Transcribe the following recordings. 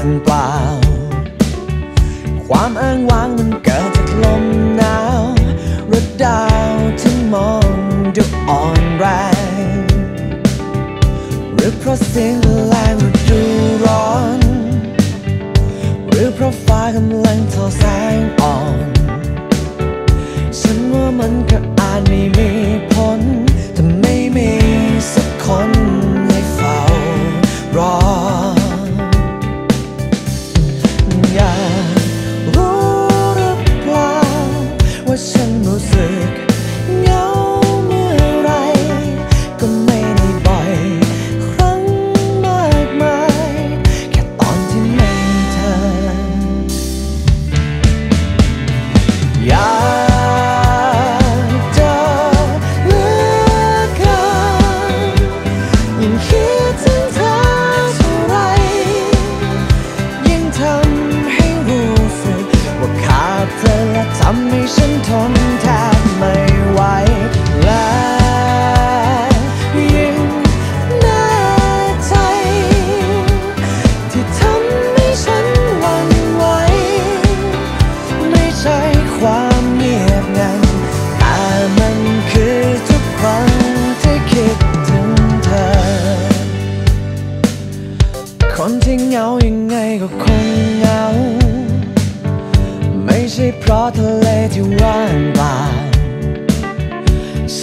างเปล่า ความอ้างว้างมันเกิดจากลมหนาวรถดาวที่มองดูอ่อนแรง หรือเพราะเสียงแรงหรือดูร้อน หรือเพราะฟ้ากำลังทอแสงอ่อน ฉันว่ามันก็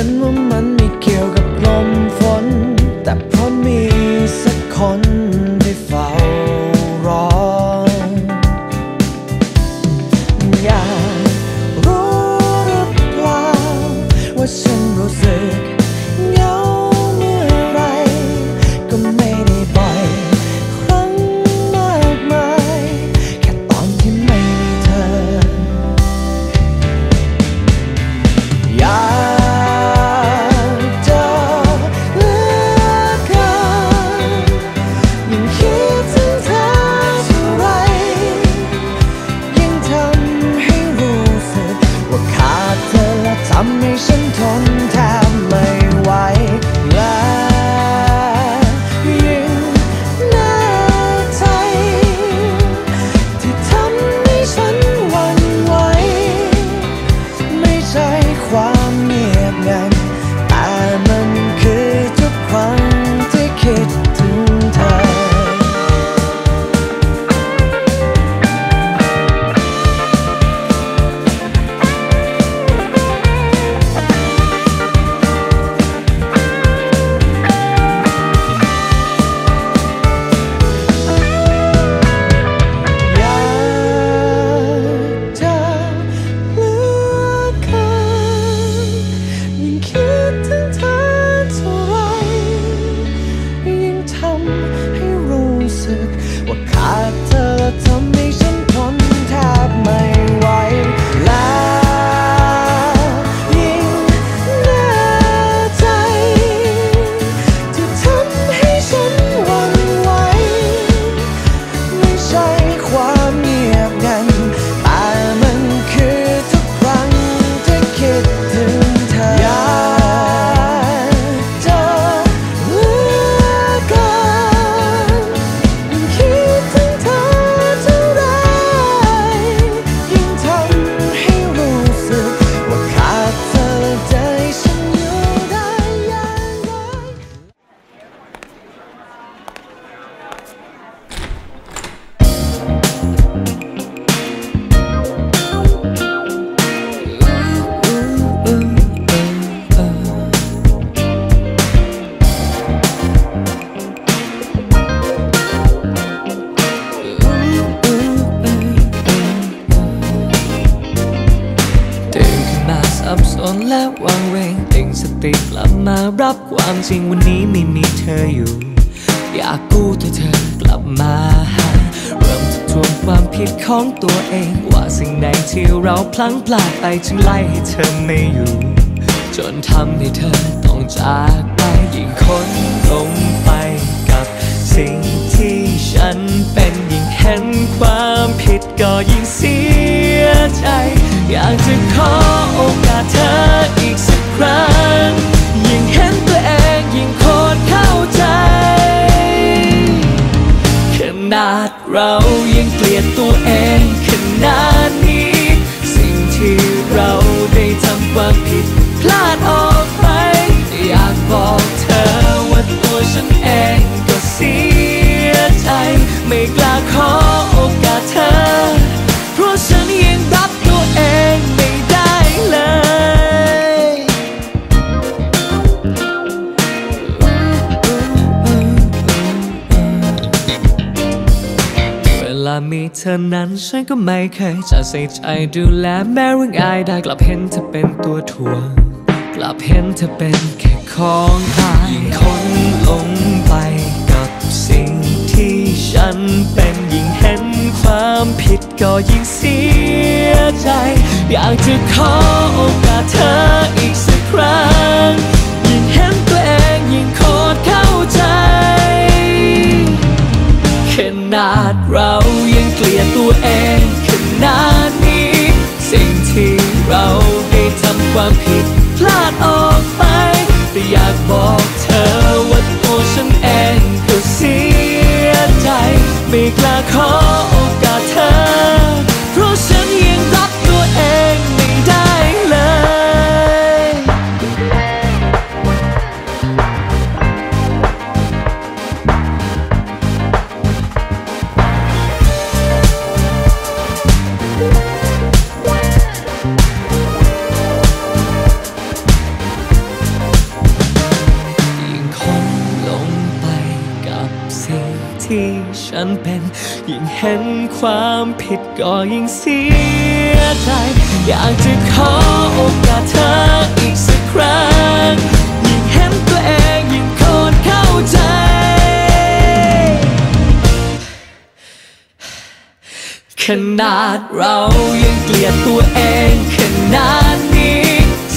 ฉันว่ามันไม่เกี่ยวกับลมฝน แต่เพราะมีสักคน ความจริงวันนี้ไม่มีเธออยู่ อยากกู้แต่เธอกลับมาหาเริ่มทบทวนความผิดของตัวเอง ว่าสิ่งไหนที่เราพลั้งพลาดไปจนงไล่ให้เธอไม่อยู่ จนทำให้เธอต้องจากไปยิ่งคนลงไปกับสิ่งที่ฉันเป็นยิ่งเห็นความผิดก็ยิ่งเสียใจ อยากจะขอโอกาสเธออีกสักครั้ง ดเรา เธอนั้นฉันก็ไม่เคยจะใส่ใจดูแลแม้เรื่องอายได้กลับเห็นเธอเป็นตัวถ่วงกลับเห็นเธอเป็นแค่ของขายยิ่งคนหลงไปกับสิ่งที่ฉันเป็นยิ่งเห็นความผิดก็ยิ่งเสียใจ อยากจะขอ ผิดพลาดออกไป แต่อยากบอก ฉันเป็น ยิ่งเห็นความผิดก็ยิ่งเสียใจ อยากจะขอโอกาสเธออีกสักครั้ง ยิ่งเห็นตัวเองยิ่งโคตรเข้าใจ ขนาดเรายังเกลียดตัวเองขนาดนี้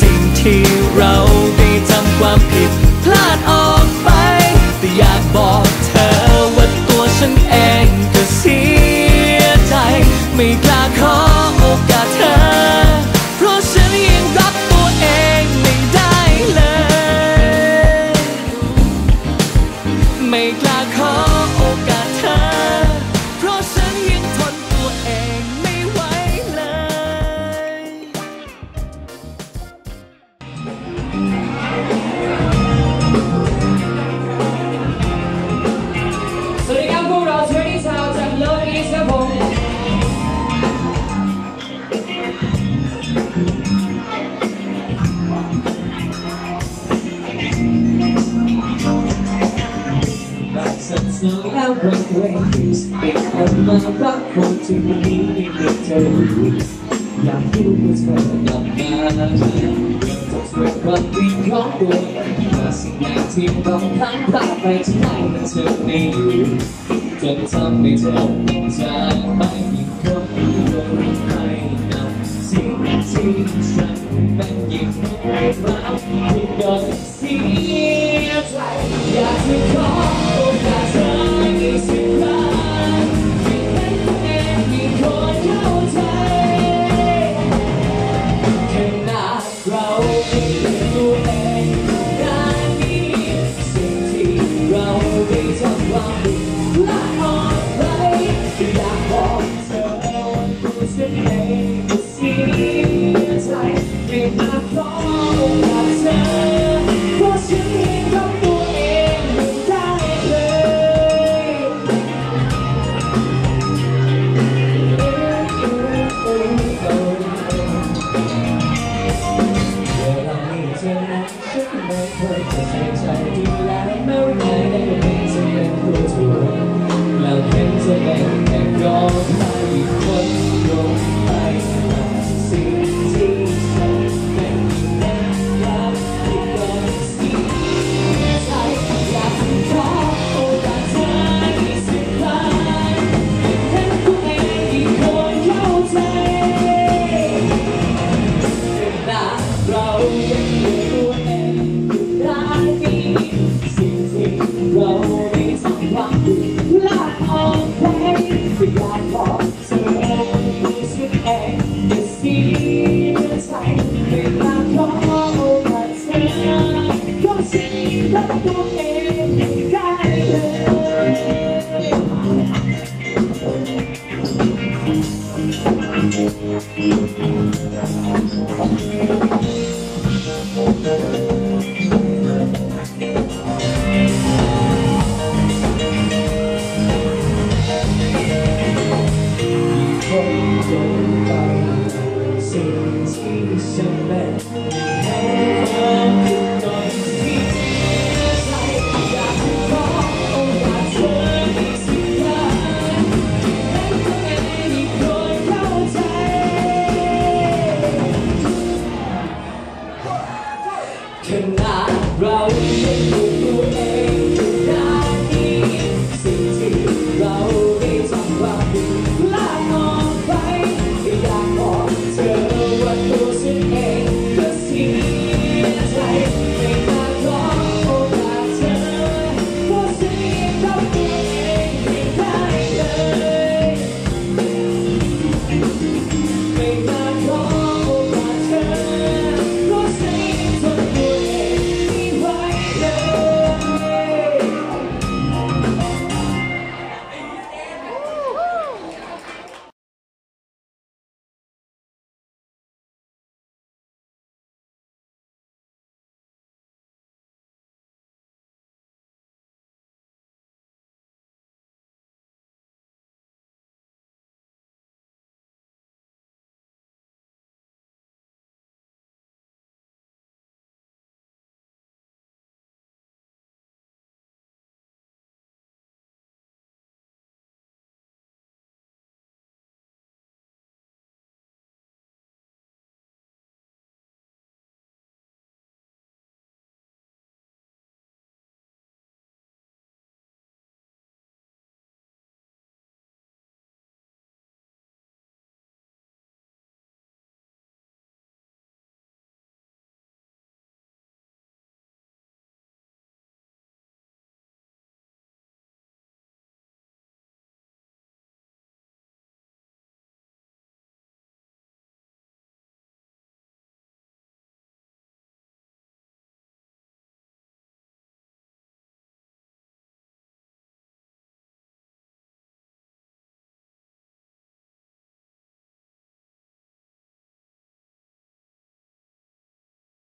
สิ่งที่เราได้ทำความผิด พลาดออกไป แต่อยากบอก ฉันเองก็เสียใจ ไม่กล้าขอโอกาส องแล้วเรื่องเรื่องเป็นคนมารักคนที่นี้ไม่ได้เจออยากรู้ว่าเธอกลับมาจะช่วยความดีของตัวเองว่าสิ่งใดที่เราพลั้งพลาดไปทำไมมันเธอไม่อยู่จนทำให้เธอต้องจากไปมีคนลงให้นำสิ่งที่ฉันเป็นยิ่งไม่รักที่ก็เสียใจอยากจะขอโอกาส ฉัน ขน